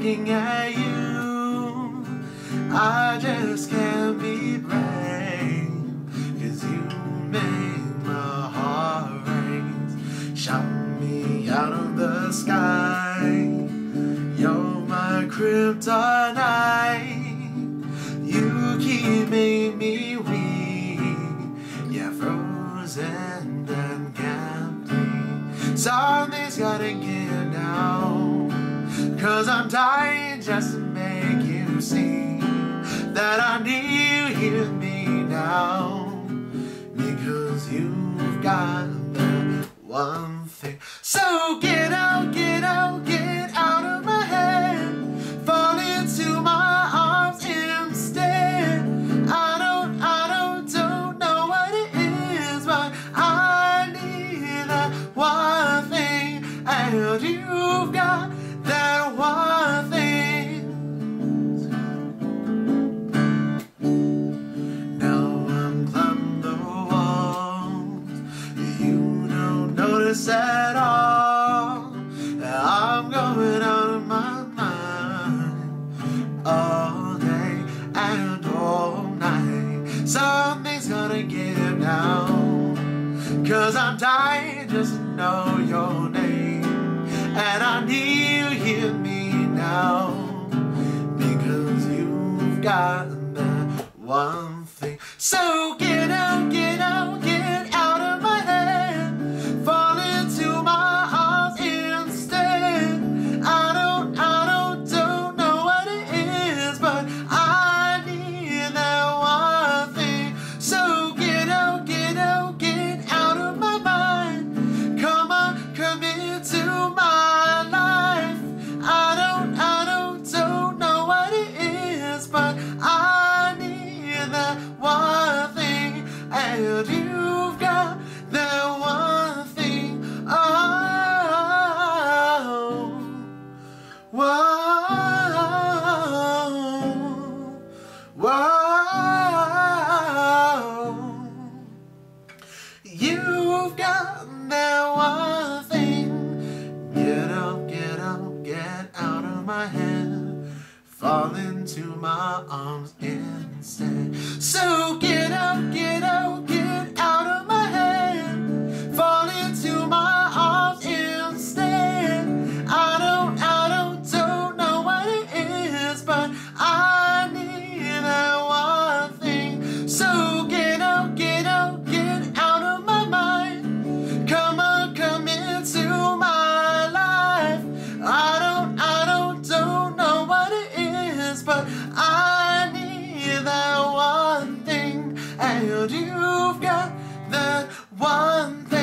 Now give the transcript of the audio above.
looking at you. I just can't be brave, cause you make my heart race. shot me out of the sky. You're my kryptonite. You keep making me weak. Yeah, frozen and can't breathe. Something's gotta get down. Cause I'm dying just to make you see that I need you hear me now. Because you've got Cause I'm dying just to know your name. And I need you hear me now. Because you've got that one thing. So give my hand, fall into my arms instead. you've got that one thing.